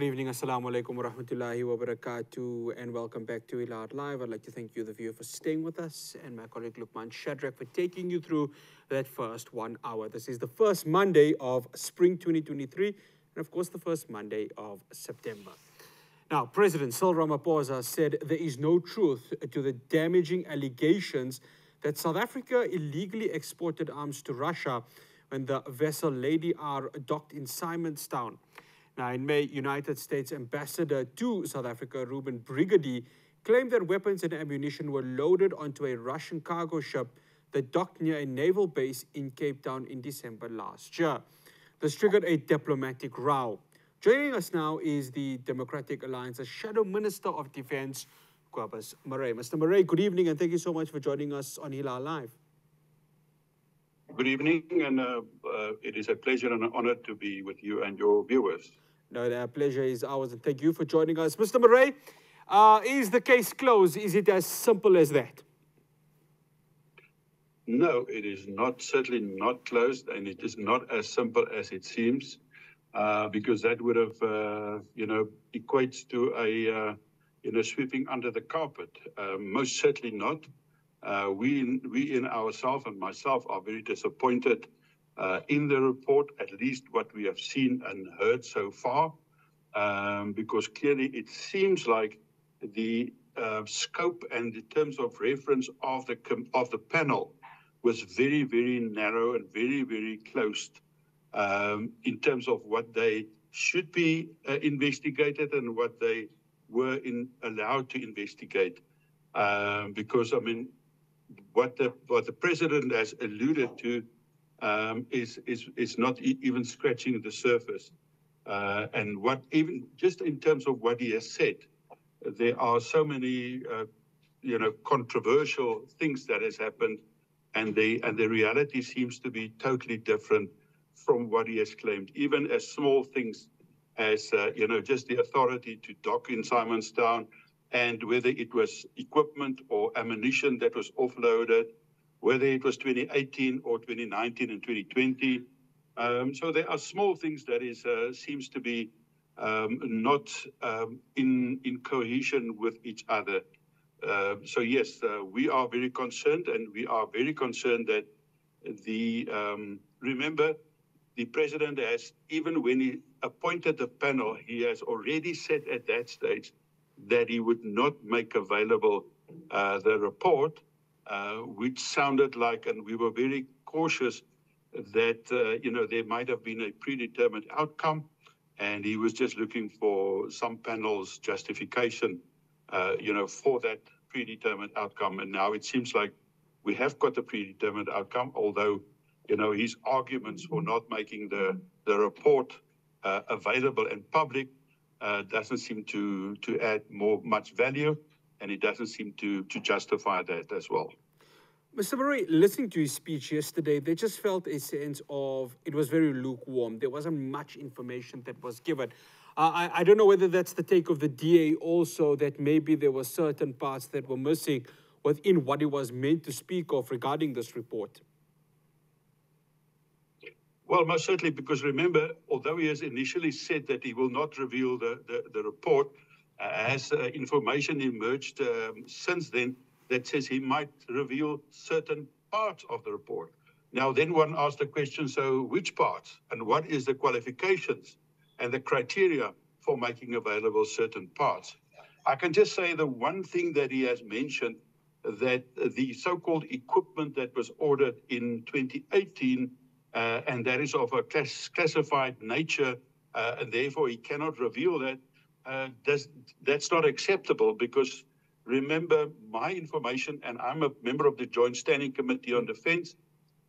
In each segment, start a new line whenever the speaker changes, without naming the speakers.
Good evening, Assalamu alaikum wa rahmatullahi wa barakatuh, and welcome back to Iyad Live. I'd like to thank you, the viewer, for staying with us, and my colleague Lukman Shadrach for taking you through that first one hour. This is the first Monday of spring 2023, and of course, the first Monday of September. Now, President Cyril Ramaphosa said there is no truth to the damaging allegations that South Africa illegally exported arms to Russia when the vessel Lady R docked in Simonstown. Now, in May, United States Ambassador to South Africa, Reuben Brigety, claimed that weapons and ammunition were loaded onto a Russian cargo ship that docked near a naval base in Cape Town in December last year. This triggered a diplomatic row. Joining us now is the Democratic Alliance's Shadow Minister of Defense, Kobus Marais. Mr. Marais, good evening and thank you so much for joining us on Hilaal Live.
Good evening, and uh, uh, it is a pleasure and an honor to be with you and your viewers.
No, the pleasure is ours, and thank you for joining us. Mr. Marais, uh, is the case closed? Is it as simple as that?
No, it is not, certainly not closed, and it is not as simple as it seems, uh, because that would have, uh, you know, equates to a, uh, you know, sweeping under the carpet. Uh, most certainly not. Uh, we, we in ourselves and myself are very disappointed in the report, at least what we have seen and heard so far, um, because clearly it seems like the uh, scope and the terms of reference of the of the panel was very, very narrow and very, very closed um, in terms of what they should be uh, investigated and what they were in, allowed to investigate. Um, because I mean, what the what the president has alluded to um, is is is not e- even scratching the surface. Uh, and what even just in terms of what he has said, there are so many uh, you know controversial things that has happened, and the and the reality seems to be totally different from what he has claimed. Even as small things as uh, you know just the authority to dock in Simonstown and whether it was equipment or ammunition that was offloaded, whether it was 2018 or 2019 and 2020. Um, so there are small things that is uh, seems to be um, not um, in in cohesion with each other. Uh, so yes, uh, we are very concerned, and we are very concerned that the um, remember the president has even when he appointed the panel, he has already said at that stage that he would not make available uh, the report, which sounded like, and we were very cautious that uh, you know there might have been a predetermined outcome, and he was just looking for some panel's justification, uh, you know, for that predetermined outcome. And now it seems like we have got a predetermined outcome, although you know his arguments for not making the the report uh, available and public uh, doesn't seem to to add more much value, and it doesn't seem to to justify that as well.
Mr. Marais, listening to his speech yesterday, they just felt a sense of it was very lukewarm. There wasn't much information that was given. Uh, I, I don't know whether that's the take of the DA also, that maybe there were certain parts that were missing within what he was meant to speak of regarding this report.
Well, most certainly, because remember, although he has initially said that he will not reveal the, the, the report, has uh, information emerged um, since then that says he might reveal certain parts of the report. Now, then one asks the question so, which parts? And what is the qualifications and the criteria for making available certain parts? I can just say the one thing that he has mentioned that the so called equipment that was ordered in 2018 uh, and that is of a class- classified nature, uh, and therefore he cannot reveal that. Uh, that's, that's not acceptable because remember my information, and I'm a member of the Joint Standing Committee on Defense,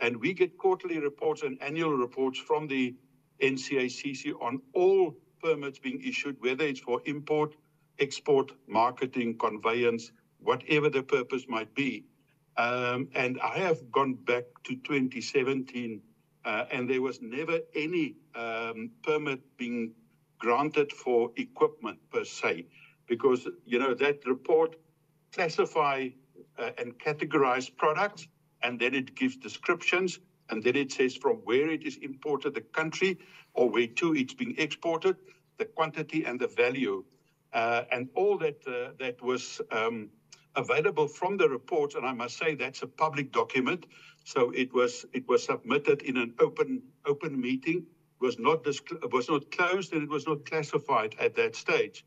and we get quarterly reports and annual reports from the NCACC on all permits being issued, whether it's for import, export, marketing, conveyance, whatever the purpose might be. Um, and I have gone back to 2017 uh, and there was never any um, permit being granted for equipment per se, because you know that report classify uh, and categorize products, and then it gives descriptions, and then it says from where it is imported, the country, or where to it's being exported. the quantity and the value, uh, and all that uh, that was um, available from the reports. And I must say that's a public document, so it was it was submitted in an open open meeting, was not was not closed, and it was not classified at that stage.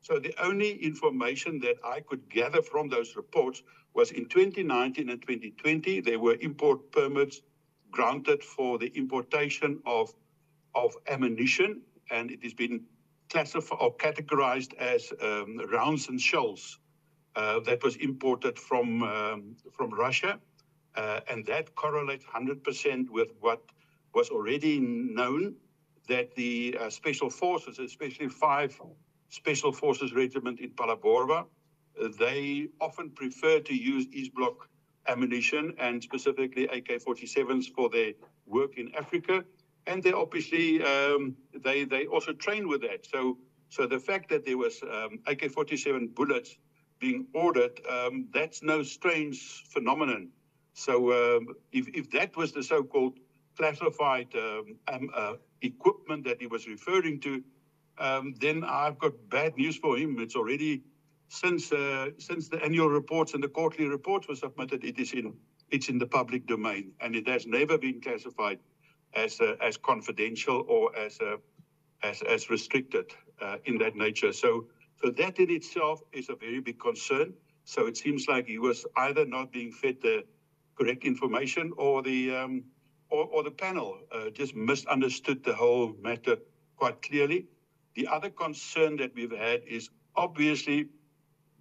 So the only information that I could gather from those reports was in 2019 and 2020 there were import permits granted for the importation of of ammunition, and it has been classified or categorized as um, rounds and shells uh, that was imported from um, from Russia, uh, and that correlates 100% with what was already known that the uh, special forces, especially five special forces regiment in Phalaborwa, uh, they often prefer to use East Bloc ammunition and specifically AK-47s for their work in Africa and they obviously um, they they also train with that. So so the fact that there was um, AK-47 bullets being ordered, um, that's no strange phenomenon. So um, if if that was the so-called classified um, uh, equipment that he was referring to, um, then I've got bad news for him. It's already since uh, since the annual reports and the quarterly reports were submitted, it is in it's in the public domain, and it has never been classified as uh, as confidential or as uh, as as restricted uh, in that nature. So so that in itself is a very big concern. So it seems like he was either not being fed the correct information or the um, or, or, the panel uh, just misunderstood the whole matter quite clearly. The other concern that we've had is obviously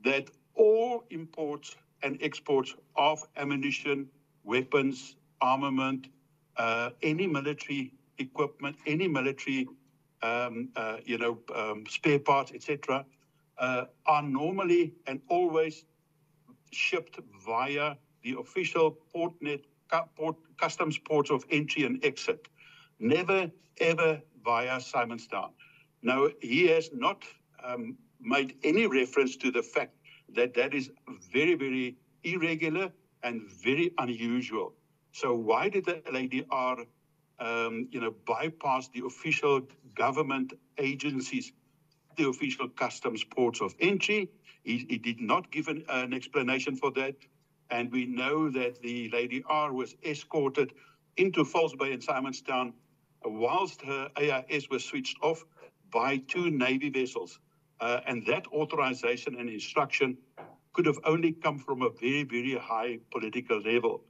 that all imports and exports of ammunition, weapons, armament, uh, any military equipment, any military, um, uh, you know, um, spare parts, etc., uh, are normally and always shipped via the official port portnet port, customs ports of entry and exit, never ever via Simonstown. Now he has not um, made any reference to the fact that that is very very irregular and very unusual. So why did the Lady R, um, you know, bypass the official government agencies, the official customs ports of entry? He, he did not give an, an, explanation for that. And we know that the Lady R was escorted into False Bay and Simonstown whilst her AIS was switched off by two Navy vessels. Uh, and that authorization and instruction could have only come from a very, very high political level.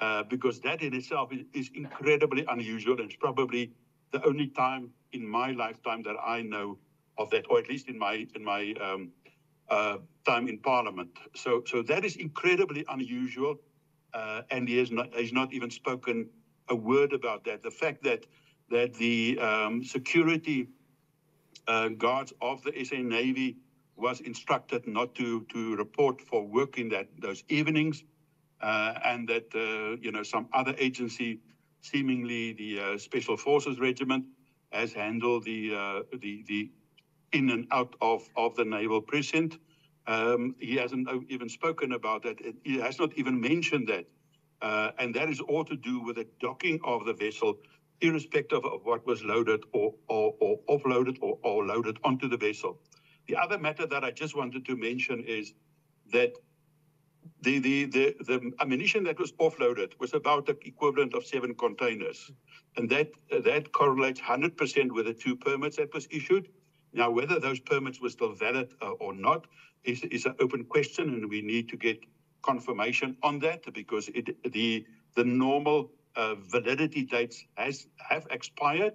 Uh, because that in itself is, is, incredibly unusual and it's probably the only time in my lifetime that I know of that, or at least in my in my um, uh, time in Parliament. So so that is incredibly unusual, uh, and he has not he's not even spoken a word about that. The fact that that the um, security uh, guards of the SA Navy was instructed not to to report for work in that those evenings uh, and that uh, you know some other agency, seemingly the uh, Special Forces Regiment, has handled the the the in and out of of the naval precinct. Um, he hasn't even spoken about that. He has not even mentioned that. Uh, and that is all to do with the docking of the vessel, irrespective of what was loaded or, or, or offloaded or, or, loaded onto the vessel. The other matter that I just wanted to mention is that the, the, the, the ammunition that was offloaded was about the equivalent of seven containers. And that, that correlates 100% with the two permits that was issued. Now, whether those permits were still valid uh, or not is, is an open question, and we need to get confirmation on that because it, the, the normal uh, validity dates has have expired,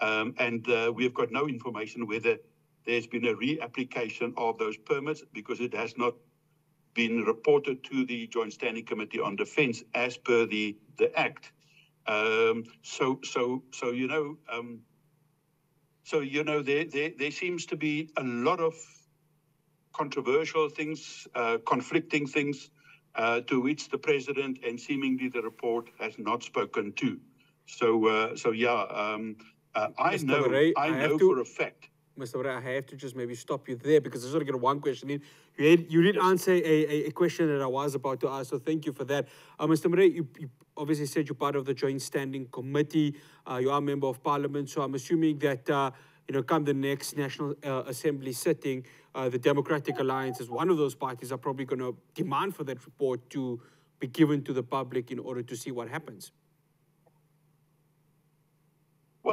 um, and uh, we've got no information whether there's been a reapplication of those permits because it has not been reported to the Joint Standing Committee on Defence as per the the Act. Um, so so so you know um, so you know there, there there seems to be a lot of controversial things, uh, conflicting things, uh, to which the president and seemingly the report has not spoken to. So uh, so yeah, um, uh, I Mr. know I, I know to... for a fact
Mr. Ray, I have to just maybe stop you there because I just want get one question in. You, had, you did answer a, a, a, question that I was about to ask, so thank you for that. Uh, Mr. Marais, you, you, obviously said you're part of the Joint Standing Committee. Uh, you are a member of Parliament, so I'm assuming that uh, you know, come the next National uh, Assembly sitting, uh, the Democratic Alliance, as one of those parties, are probably going to demand for that report to be given to the public in order to see what happens.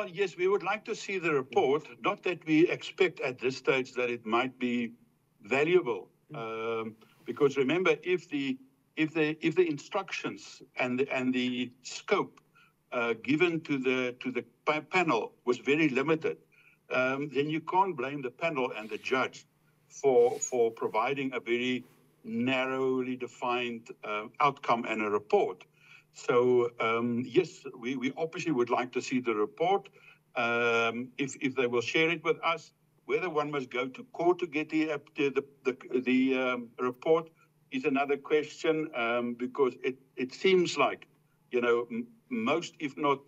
Well, yes, we would like to see the report. Not that we expect at this stage that it might be valuable, um, because remember, if the if the if the instructions and the, and the scope uh, given to the to the panel was very limited, um, then you can't blame the panel and the judge for for providing a very narrowly defined uh, outcome and a report. So um, yes, we, we obviously would like to see the report. Um, if if they will share it with us, whether one must go to court to get the the the, the um, report is another question um, because it it seems like you know most, if not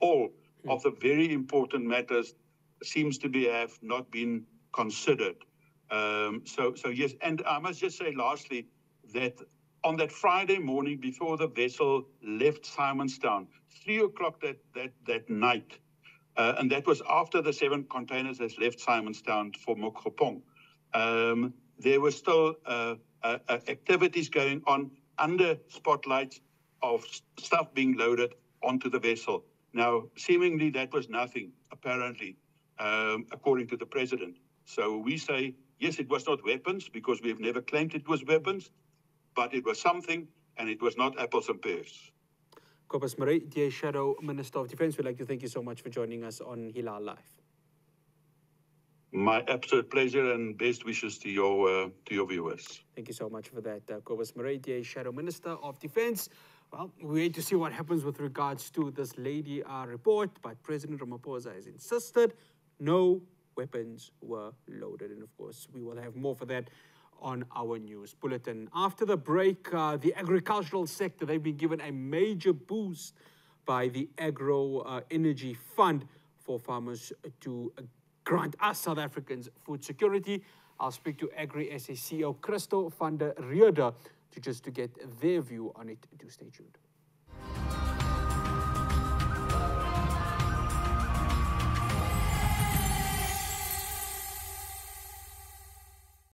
all, of the very important matters seems to be have not been considered. Um, so so yes, and I must just say lastly that on that Friday morning before the vessel left Simonstown, three o'clock that, that, that night, uh, and that was after the seven containers has left Simonstown for Mookgophong, um, there were still uh, uh, uh, activities going on under spotlights of stuff being loaded onto the vessel. Now, seemingly that was nothing, apparently, um, according to the president. So we say, yes, it was not weapons because we've never claimed it was weapons but it was something and it was not apples and pears.
Kobus Marais, DA Shadow Minister of Defense, we'd like to thank you so much for joining us on Hilaal Live.
My absolute pleasure and best wishes to your uh, to your viewers.
Thank you so much for that, uh, Kobus Marais, DA Shadow Minister of Defense. Well, we wait to see what happens with regards to this lady uh, report, but President Ramaphosa has insisted no weapons were loaded. And of course, we will have more for that on our news bulletin. After the break, uh, the agricultural sector, they've been given a major boost by the Agro uh, Energy Fund for farmers to grant us South Africans food security. I'll speak to Agri SA CEO Christo van der Rheede to just to get their view on it. Do stay tuned.